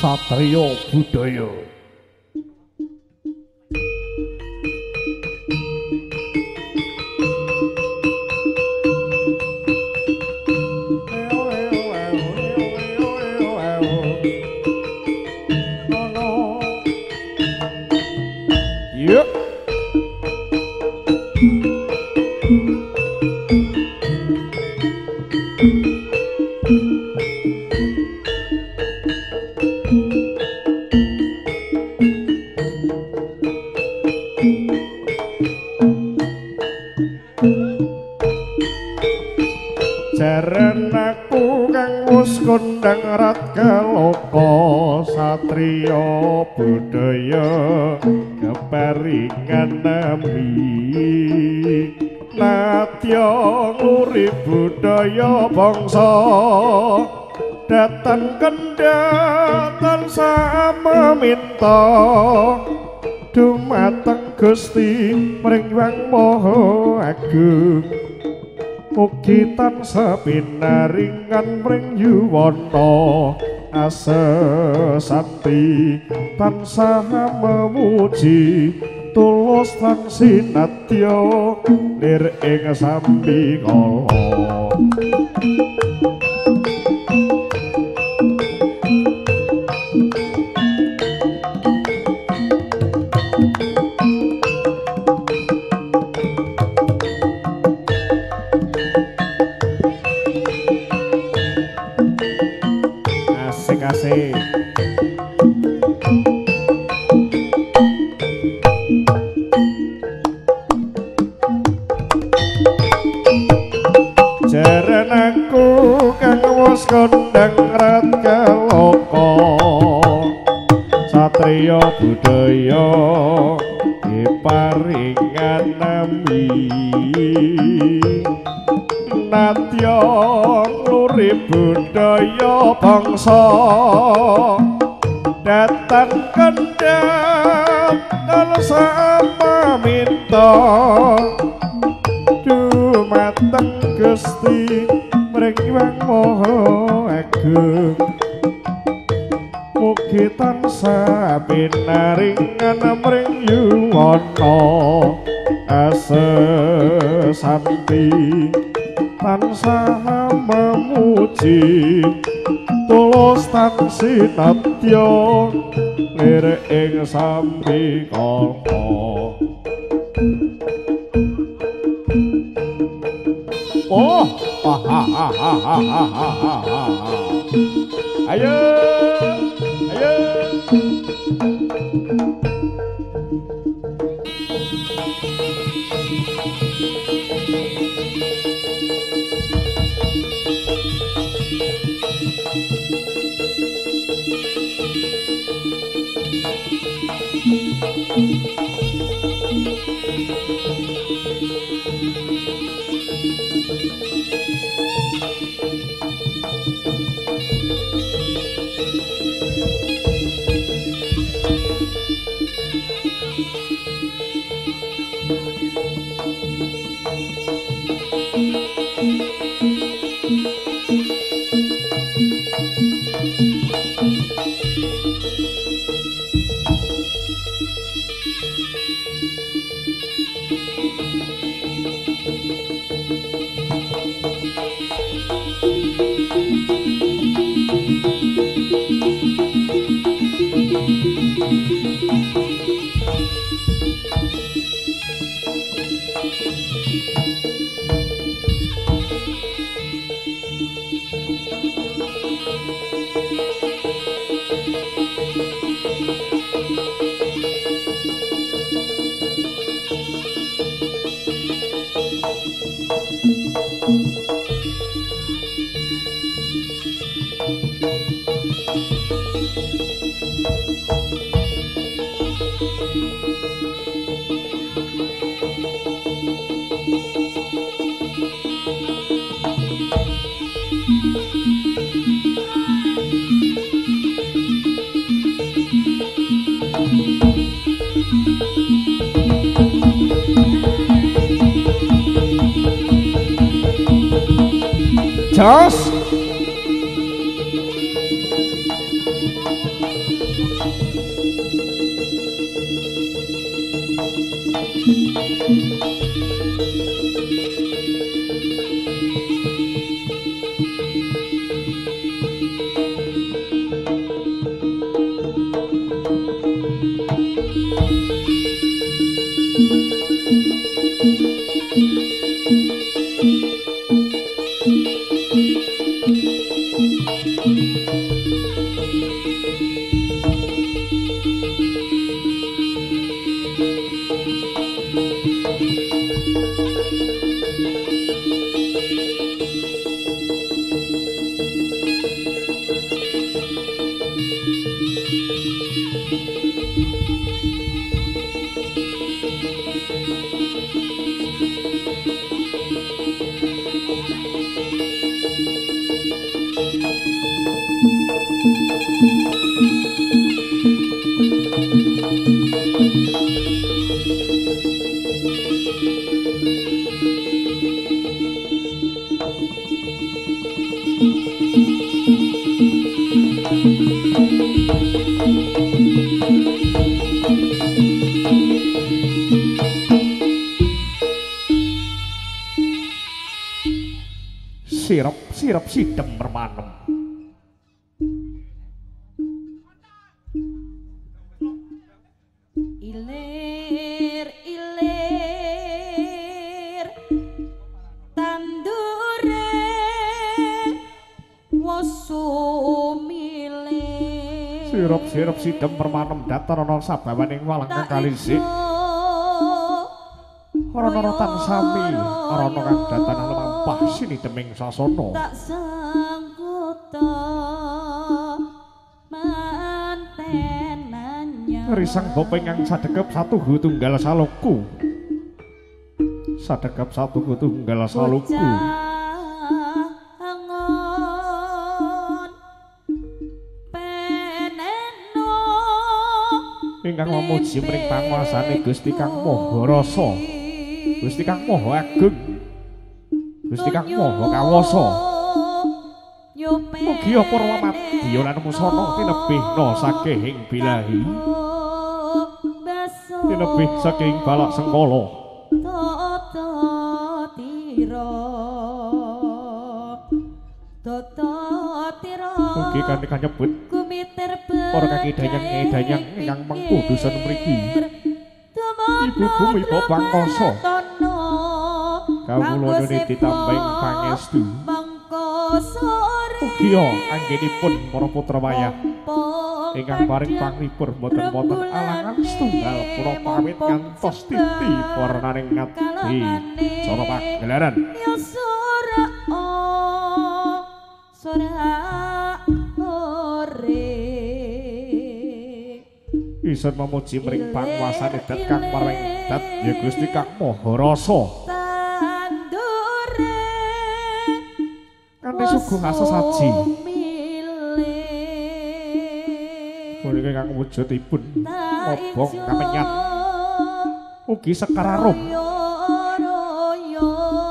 Satrio Budaya datan kendatan sama minta dumateng Gusti mring wang moho agung. Mugi tansah pinaringan mring yuwana asesanti tansah memuji tulus lan sinatya. Lir ing sambi kala aku kang wis kondang rat kaloko Satria budaya diparingan nami Natya nuri budaya bangsa. Datan kendhat kal sama jiwang moho Agung Mugi tansah binaringan mring yuwana Ase santi tansah memuji Tulus tansi natyo lirik ing sampi Oh! Ayo, ayo. Stars Sirep-sirep sidem permanem datarana sabawaning walang kali orang Rana tan sami, orang kang datan lemampah sinideming sasana. Tak sangkuta manten Risang bopeng yang sadegep satu tunggal saloku. Sadegep satu tunggal saloku. Ingkang memuji mring panguasane Gusti Kang Maha Rasa. Gusti Kang Maha Agung. Gusti Kang Maha Kawasa. Mugi para madya lan musana tinebihna saking bilahi, tinebih saking balak sengkala. Tira Tata tira Mugi kanthi kanyebut Para kakidanyang-kidanyang ingkang mengku dusun mriki. Ibu bumi Bapang Koso. Kawula nuni ditambeng pangestu. Mugi anggenipun para putra wayah ingkang paring pangripur boten wonten alangan setunggal kula pamit ngantos titi warnaning ngabdi cara pagelaran. Ya sora isun memuji mring panguasane dat kang paring dat ya Gusti Kang Maha Rasa. Kanthi sugeng asesaji punika kang wujudipun obong kamenyat. Ugi sekararum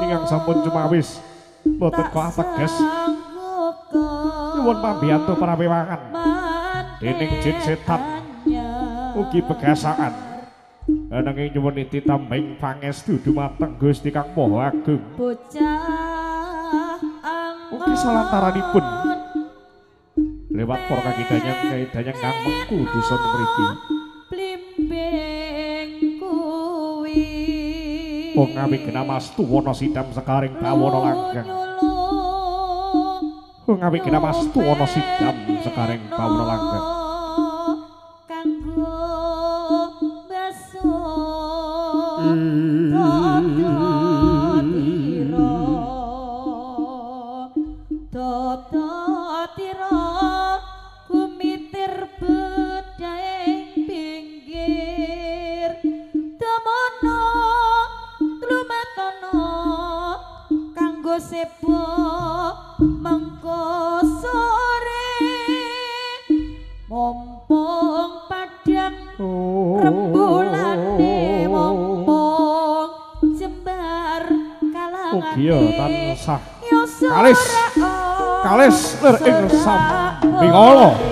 ingkang sampun cumawis. Boten kok ateges nyuwun pambiyantu para wewangan dening jin setan ugi begasaan ananging nyuwun iti tambeng pangestu dumateng Gusti Kang Maha Agung. Bocah ugi salantaranipun. lewat para kakidanyang kakidanyang kang mengku dusun mriki. blimbing kuwi. Ngawi genamastu wana sidam sekaring bawana langgang ngawi genamastu wana sidam sekaring bawana langgang Kalis lir ing sambingala. Oi,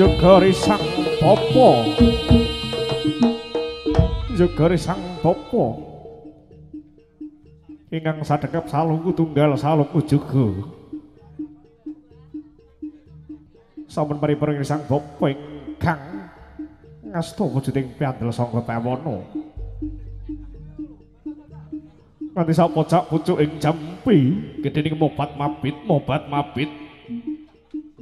Jogori sang popo. Jogori sang popo. Ingkang sadekap salungku tunggal salungku juga. Sampun paripurna sang popo ingkang ngasta wujuding piandel sangka tawono. Nanti sapa cak pucuk ing jampi gedhening mobat mabit mobat mabit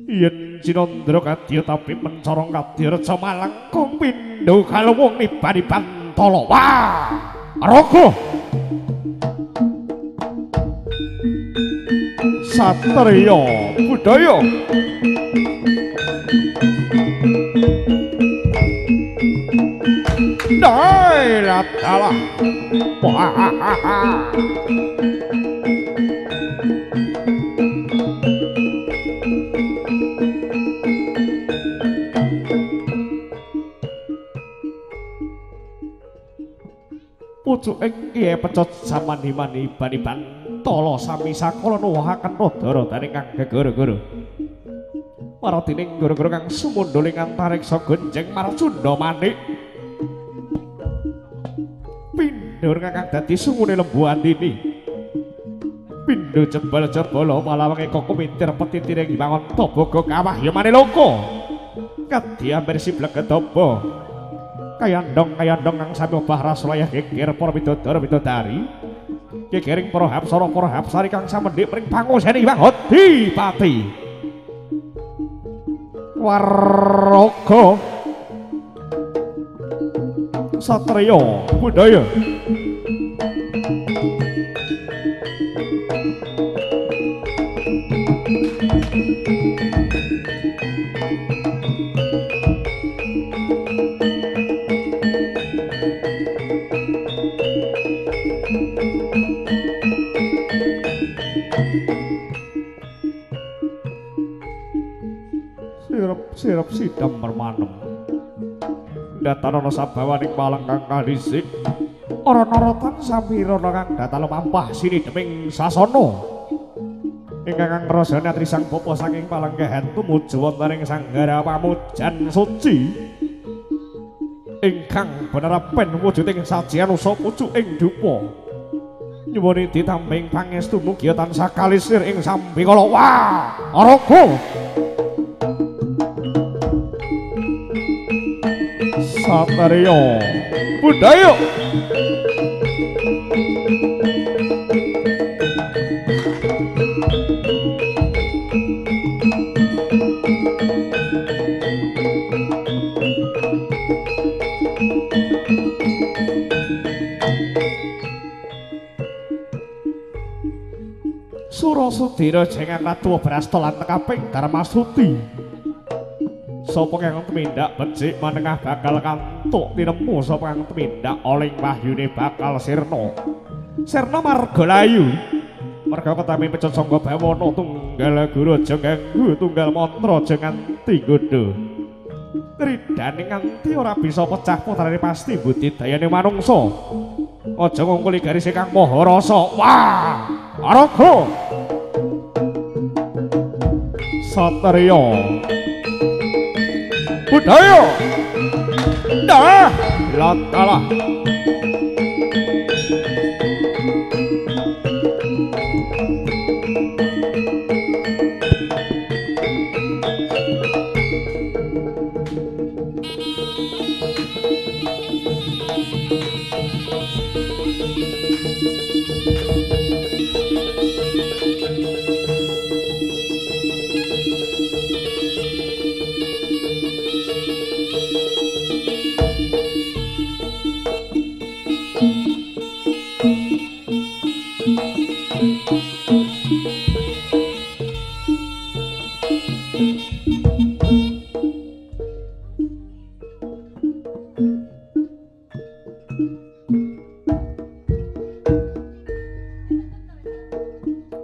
yen Cinandra kadya tapi mencorong kadya reca malang kumpindo kalawung nibani pantala wah raga! Satriya budaya. Dai latala pucuk ing kiye pecot samani-mani baniban tala sami sakala nuwuhaken radara daring kang gegara-gara maradining gara-gara kang sumundul ing antariksa gonjeng marcunda manik. Pindhur kang dadi sungune lembu andini. Pindho jebal jebala malawange kok kumitir petitire gimangon tobogo kawah. Ya maniloko kadya bersi bleget tobo kayandong kayandong kang sami obah rasulaya geger para bidodara bidodari gegering para hapsara para hapsari kang samendhik pring pangusene Hyang Adipati warraga satriya budaya datana sabawaning malang kang kadhisik ora narotan sampirana kang datal mampah sini deming sasana. Ingkang kang rasane atri sang bapa saking palenggahan tumuju wonten ing sanggara pamujan suci. Ingkang bener pen wujuding sajian usa pucuk ing dupa. Nyuwuni ditamping pangestu mugi tansah kalisir ing sambikala wah araga Sataryo Budaya Surasudira jengang ratu Brasta lan tekaping Darmasuti sapa kang tumindak becik menengah bakal kantuk. Tinemu sapa kang tumindak oling wahyune bakal sirna. Sirna margalayu merga ketami pecut sangga bawana tunggal guru aja ganggu tunggal mantra aja nganti godho tridane nganti ora bisa pecah putrane pasti budidayane manungsa. Aja ngungkuli garis kang maha rasa wah araga! Satriya budaya dah latalah Dun. Kalau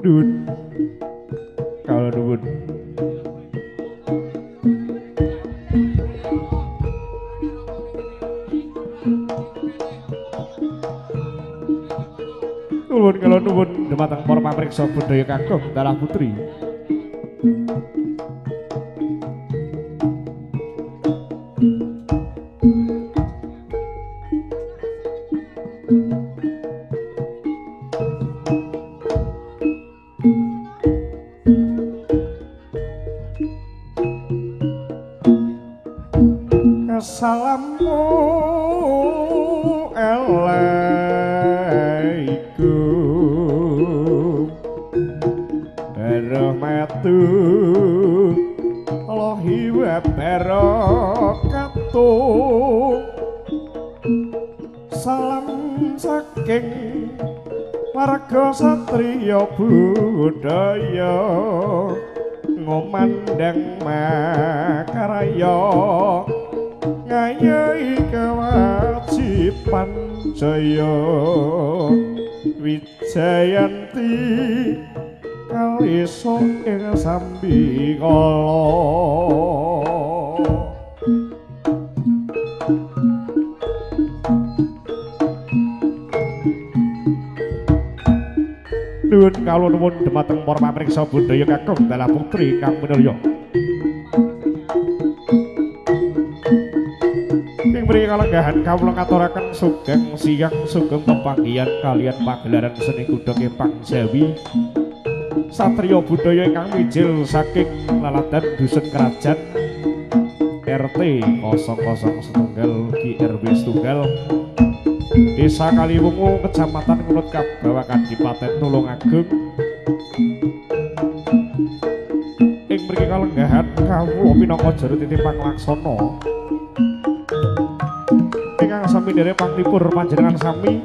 nuwun. Nuwun kalau nuwun dumateng para pamriksa budaya kagem dalah putri. Satriya budaya ngomandang makaraya ngayahi kewajiban jaya wijayanti kalisa ing sambikala Nuwun kawula nuwun dhumateng para pamriksa budaya kakung dalah putri kang minulya. Ing mriki kalenggahan kawula ngaturaken sugeng siang sugeng pepanggihan kalian pagelaran seni kuda kepang Jawi. Satriya budaya ingkang mijil saking laladan dusun kerajaan RT 00 setunggal GRW setunggal Desa Kaliwungu, Kecamatan Kulut Kabawa Kadipaten Tulungagung. Ing mriki kalenggahan kawula minangka jero titipang laksana. Ingkang sami dherek panglipur panjenengan sami.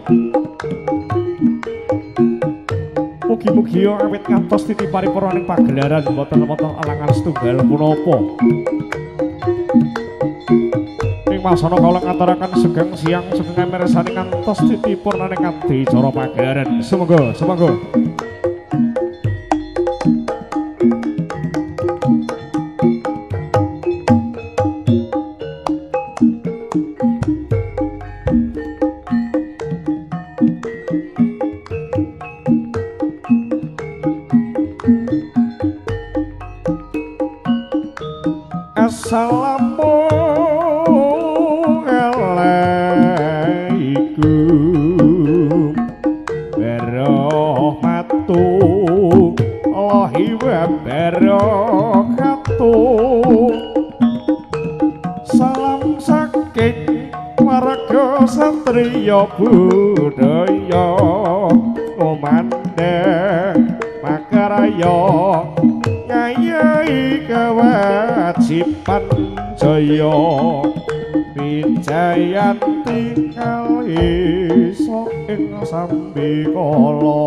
Mugi-mugi yo awit ngantos titip paripurna ing pagelaran boten-boten alangan setunggal punapa. Ing masana kala ngaturaken sugeng siang sugeng mirsani ngantos titipurna ing kanthi cara pagelaran sumangga sumangga. Assalamu satriya budaya Komandang Makaraya ngayahi kewajiban jaya Wijayanti kalisa ing sambikala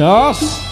Yes.